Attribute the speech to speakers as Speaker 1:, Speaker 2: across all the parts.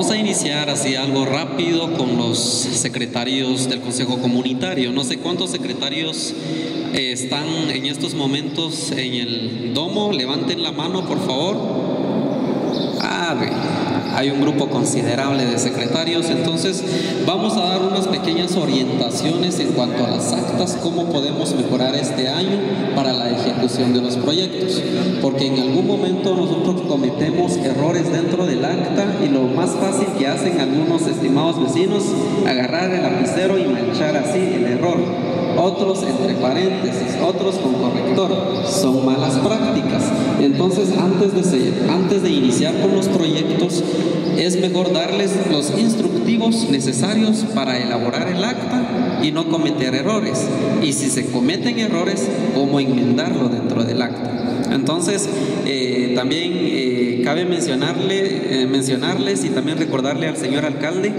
Speaker 1: Vamos a iniciar así algo rápido con los secretarios del Consejo Comunitario. No sé cuántos secretarios eh, están en estos momentos en el domo. Levanten la mano, por favor. Ah, hay un grupo considerable de secretarios, entonces vamos a dar unas pequeñas orientaciones en cuanto a las actas, cómo podemos mejorar este año para la ejecución de los proyectos, porque en algún momento nosotros cometemos errores dentro del acta y lo más fácil que hacen algunos estimados vecinos, agarrar el lapicero y manchar así el error otros entre paréntesis, otros con corrector. Son malas prácticas. Entonces, antes de, antes de iniciar con los proyectos, es mejor darles los instructivos necesarios para elaborar el acta y no cometer errores. Y si se cometen errores, cómo enmendarlo dentro del acta. Entonces, eh, también eh, cabe mencionarle, eh, mencionarles y también recordarle al señor alcalde,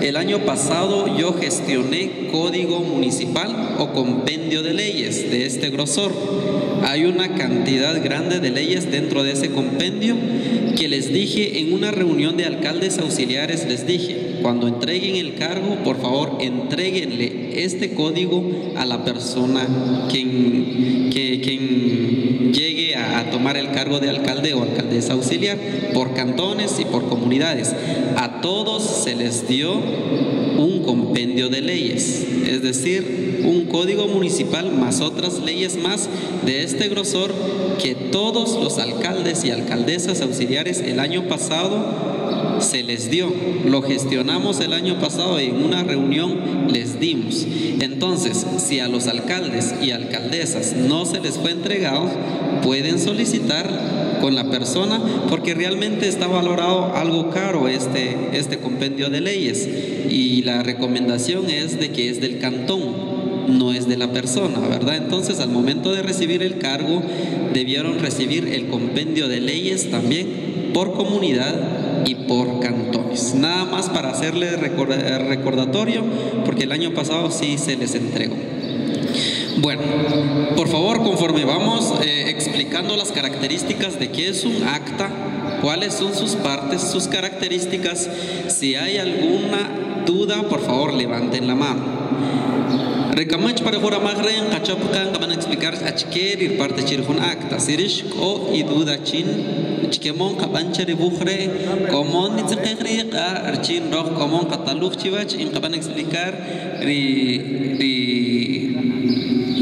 Speaker 1: el año pasado yo gestioné código municipal o compendio de leyes de este grosor. Hay una cantidad grande de leyes dentro de ese compendio que les dije en una reunión de alcaldes auxiliares, les dije, cuando entreguen el cargo, por favor, entreguenle este código a la persona quien, que, quien llegue a, tomar el cargo de alcalde o alcaldesa auxiliar, por cantones y por comunidades. A todos se les dio un compendio de leyes, es decir, un código municipal más otras leyes más de este grosor que todos los alcaldes y alcaldesas auxiliares el año pasado se les dio. Lo gestionamos el año pasado y en una reunión les dimos. Entonces, si a los alcaldes y alcaldesas no se les fue entregado, pueden solicitar con la persona porque realmente está valorado algo caro este, este compendio de leyes y la recomendación es de que es del cantón no es de la persona, ¿verdad? Entonces al momento de recibir el cargo debieron recibir el compendio de leyes también por comunidad y por cantones. Nada más para hacerle recordatorio porque el año pasado sí se les entregó. Bueno, por favor, conforme vamos eh, explicando las características de qué es un acta, cuáles son sus partes, sus características, si hay alguna duda, por favor, levanten la mano. Recamach para fora magren kachap kan kaman explicar achker ir parte chirjun acta sirish o iduda chin chkemon kaban chari bukhre komon ni tsikhri ka archin roh komon kataluk chivach in kaban explicar ri ri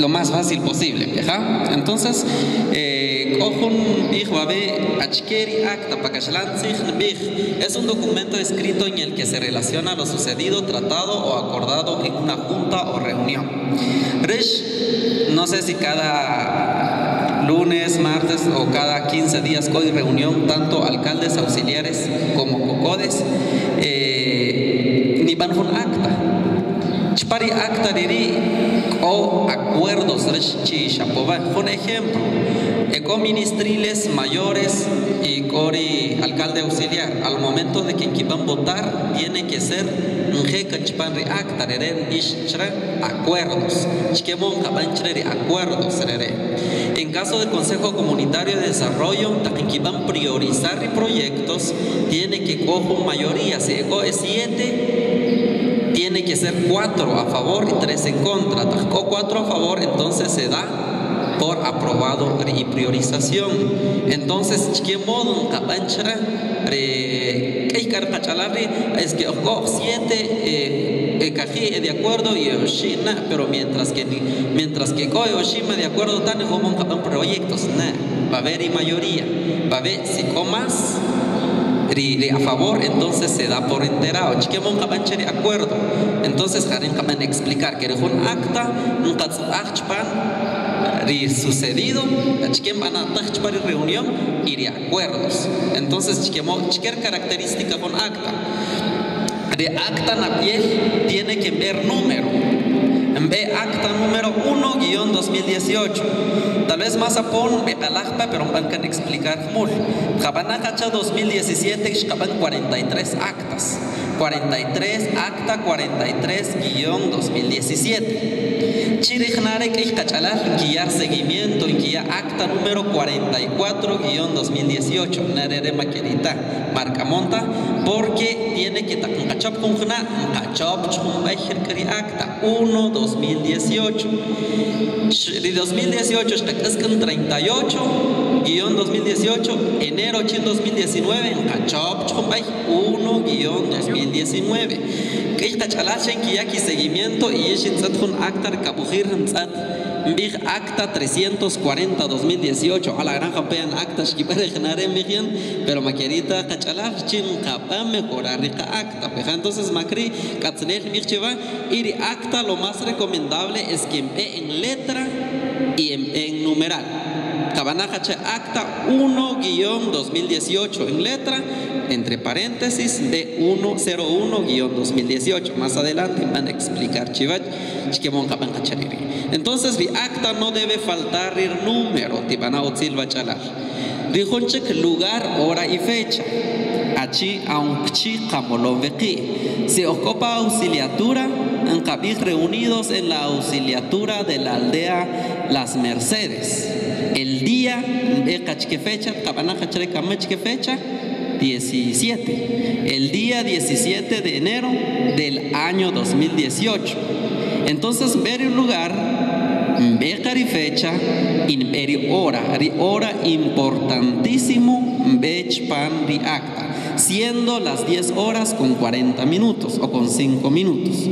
Speaker 1: lo más fácil posible, ¿ja? Entonces, eh, es un documento escrito en el que se relaciona lo sucedido, tratado o acordado en una junta o reunión. Rish, no sé si cada lunes, martes o cada 15 días hay reunión, tanto alcaldes auxiliares como cocodes, eh, ni un acta. Chpari acta diri o acuerdos Por ejemplo, ecoministriles mayores y cori alcalde auxiliar, al momento de que a votar, tiene que ser acuerdos. acuerdos. En caso del Consejo Comunitario de Desarrollo, también van priorizar proyectos, tiene que coger mayoría, si es siete tiene que ser cuatro a favor y tres en contra. O cuatro a favor, entonces se da por aprobado y priorización. Entonces, ¿qué modo capanchara? Es que ojo, siete eh, de acuerdo y Oshina, pero mientras que mientras que Koy Oshima de acuerdo tan como proyectos, va a haber y mayoría, va a haber si comas a favor, entonces se da por enterado. Chiquemon de acuerdo. Entonces, Karen Kaman explicar que un acta, un ri sucedido, chiquem van a reunión y de acuerdos. Entonces, chiquemo, chiquer característica con acta. De acta na piel tiene que ver número. B, acta número 1-2018. Tal vez más apon, pero van a explicar mul. Jabanacacha 2017, Xcaban 43 actas. 43, acta 43-2017. Chirijnare que guiar seguimiento, guía acta número 44-2018. Nerere Maquerita, Marca Monta, porque tiene que estar con cachop con juna, cachop kri acta 1 2018. De 2018 es con 38 guion 2018 enero 2019 cachop 1 guion 2019 que esta chalachen que aquí seguimiento y es un acta kabujir Big Acta 340 2018 a la granja pean acta genare migian pero maquerita cachalar chin capa mejorar rica acta entonces macri katznech micheva iri acta lo más recomendable es que en letra y en, en numeral Cabanajache acta 1-2018 en letra entre paréntesis de 101-2018 más adelante van a explicar chivach chikemon cabanachariri entonces, vi acta no debe faltar el número, tibana silva chalar. Dijonchek lugar, hora y fecha. Achi aunchi kamolovequi. Se ocupa auxiliatura, en reunidos en la auxiliatura de la aldea Las Mercedes. El día, ¿qué fecha? ¿Qué fecha? 17. El día 17 de enero del año 2018. Entonces, ver el lugar, ver y fecha, y hora, hora importantísimo, pan di acta, siendo las 10 horas con 40 minutos o con 5 minutos.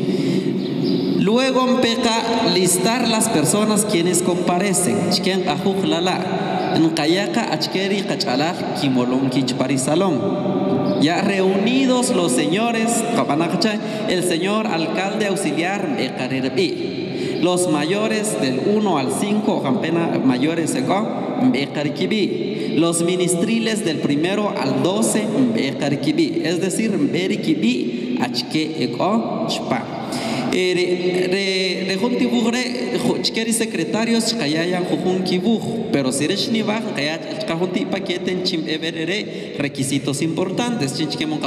Speaker 1: Luego empieza listar las personas quienes comparecen. Chiquen lala. En kayaka achkeri kachalaj kimolon salón. Ya reunidos los señores, el señor alcalde auxiliar los mayores del 1 al 5, mayores los ministriles del primero al 12, es decir, re rejun tibugre chkeri secretarios kayayan jujun kibuj pero si eres ni baj kayat chkajun tipa chim everere requisitos importantes. Chinchkemon